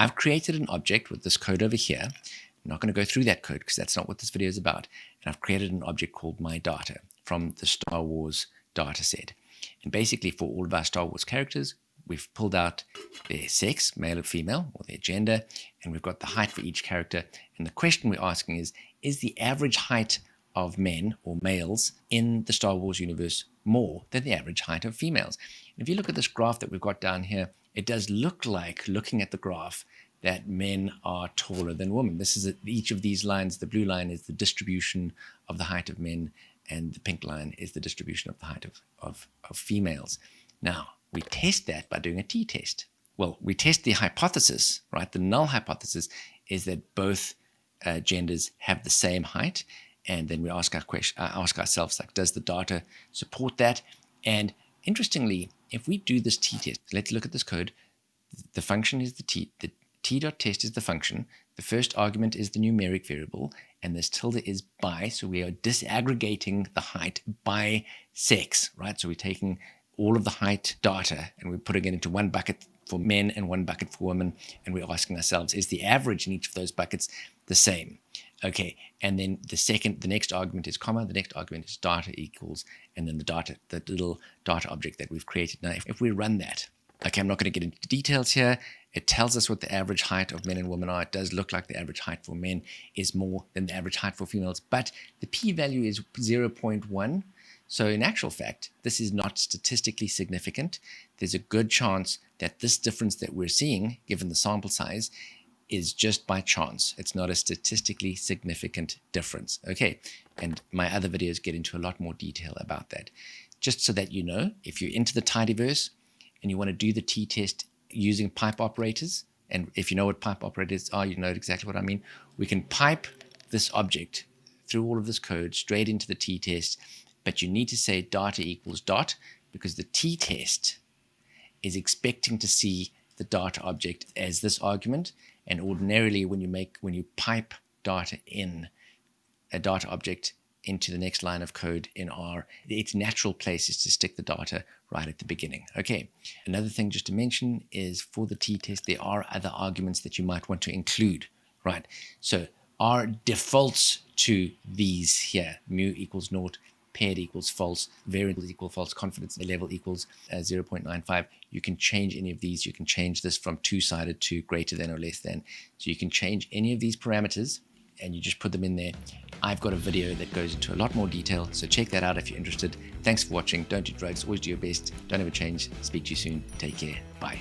I've created an object with this code over here. I'm not going to go through that code because that's not what this video is about. And I've created an object called my data from the Star Wars data set. And basically for all of our Star Wars characters, we've pulled out their sex, male or female, or their gender, and we've got the height for each character. And the question we're asking is, is the average height of men or males in the Star Wars universe more than the average height of females? if you look at this graph that we've got down here, it does look like, looking at the graph, that men are taller than women. This is a, each of these lines. The blue line is the distribution of the height of men, and the pink line is the distribution of the height of, of, of females. Now, we test that by doing a t-test. Well, we test the hypothesis, right? The null hypothesis is that both uh, genders have the same height, and then we ask our question, uh, ask ourselves, like, does the data support that? And interestingly, if we do this t-test, let's look at this code. The function is the t, the t.test is the function. The first argument is the numeric variable, and this tilde is by, so we are disaggregating the height by sex, right? So we're taking all of the height data and we're putting it into one bucket for men and one bucket for women. And we're asking ourselves, is the average in each of those buckets the same? Okay, and then the second, the next argument is comma, the next argument is data equals, and then the data, the little data object that we've created. Now, if, if we run that, okay, I'm not going to get into details here. It tells us what the average height of men and women are. It does look like the average height for men is more than the average height for females, but the p-value is 0.1. So in actual fact, this is not statistically significant. There's a good chance that this difference that we're seeing, given the sample size, is just by chance. It's not a statistically significant difference. Okay, and my other videos get into a lot more detail about that. Just so that you know, if you're into the tidyverse and you want to do the t-test using pipe operators, and if you know what pipe operators are, you know exactly what I mean. We can pipe this object through all of this code straight into the t-test but you need to say data equals dot because the t-test is expecting to see the data object as this argument. And ordinarily, when you make when you pipe data in a data object into the next line of code in R, its natural place is to stick the data right at the beginning. Okay, another thing just to mention is for the t-test, there are other arguments that you might want to include, right? So R defaults to these here, mu equals naught, paired equals false, variable equal false, confidence level equals uh, 0.95. You can change any of these. You can change this from two-sided to greater than or less than. So you can change any of these parameters and you just put them in there. I've got a video that goes into a lot more detail, so check that out if you're interested. Thanks for watching. Don't do drugs. Always do your best. Don't ever change. Speak to you soon. Take care. Bye.